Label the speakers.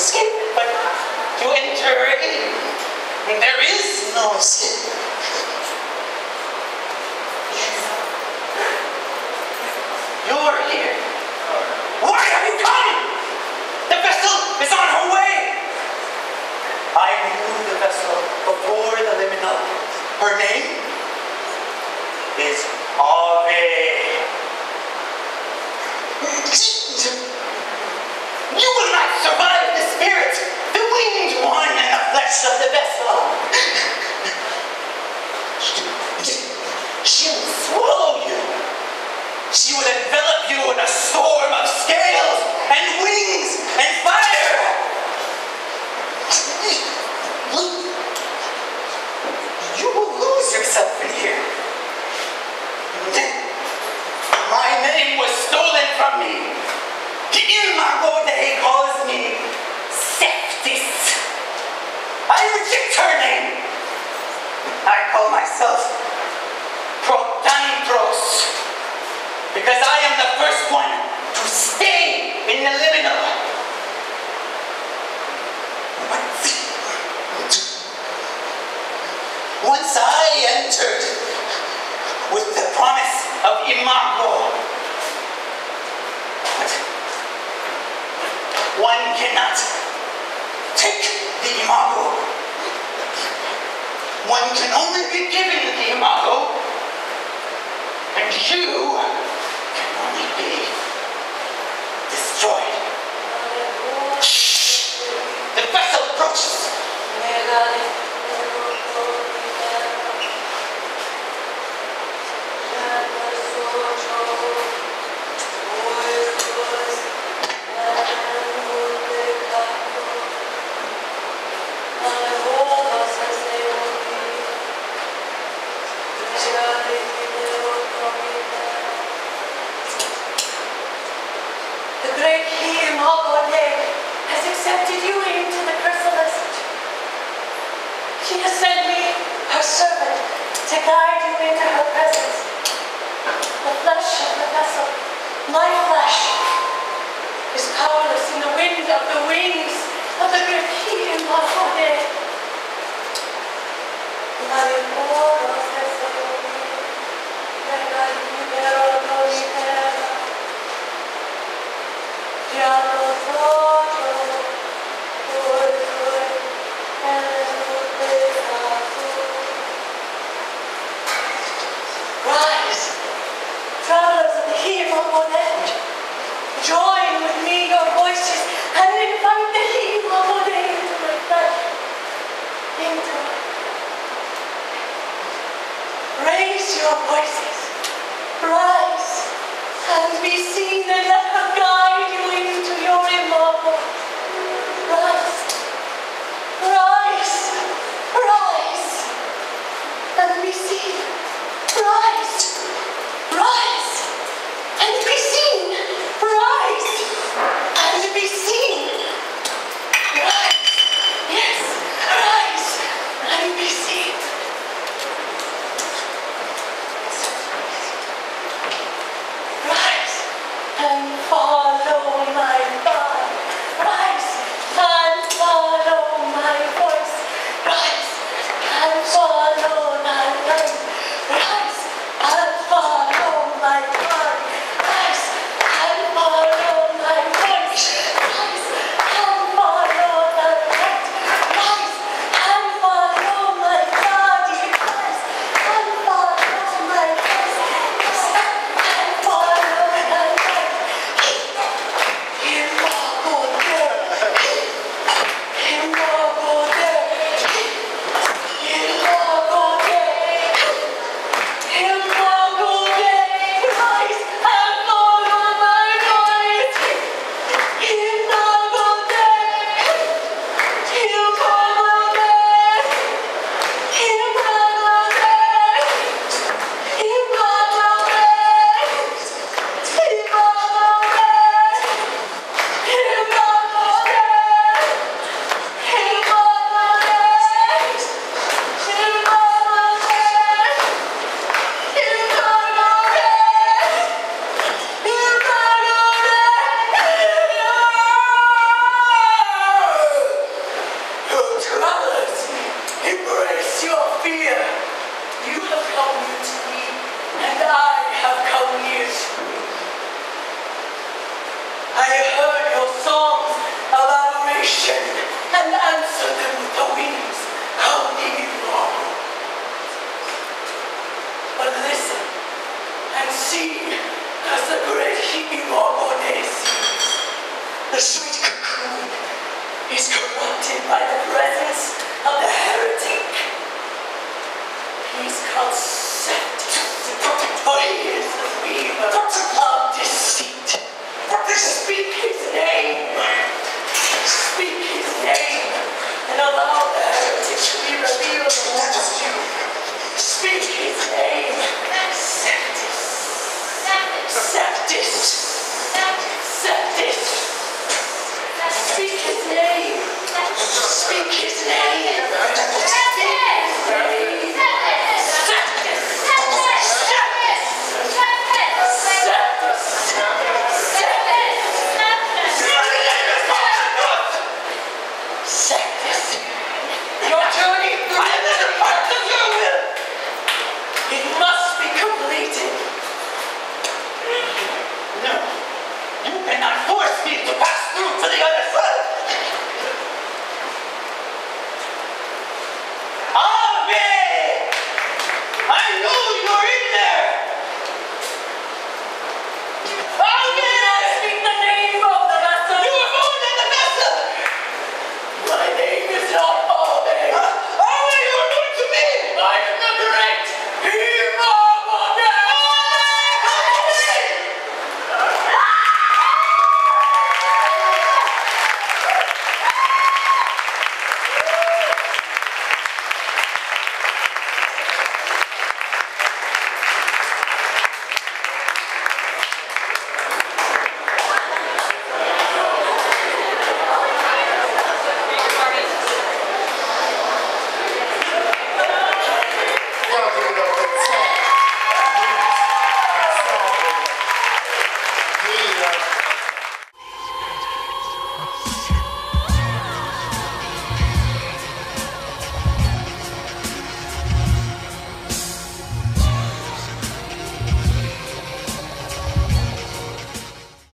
Speaker 1: escape, but to enter in. There is no escape. You're here. Why have you come? The vessel is on her way. I knew the vessel before the liminal. Her name is Ave. You will not survive spirit, the winged one, and the flesh of the vessel. She will swallow you. She will envelop you in a storm of scales and wings and fire. You will lose yourself in here. My name was stolen from me. Imago Dei calls me Septis. Her name. I call myself Protantros because I am the first one to stay in the liminal. Once I entered with the promise of Imago. But one cannot take the Imago. One can only be given the Imago. And you can only be destroyed. Shh! The vessel approaches.
Speaker 2: The great Imago Dei has accepted you into the chrysalis. She has sent me, her servant, to guide you into her presence. The flesh of the vessel, my flesh, is powerless in the wind of the wings of the great king Imago Dei. Rise, travelers of the Himalayan, join with me your voices and invite the Himalayan into my flesh, into my Raise your voices. Rise and be seen and let her guide you into your immortal. Rise. Rise. Rise. And be seen. Rise. Rise.
Speaker 1: It must be completed. No, you cannot force me to pass through to the other side. I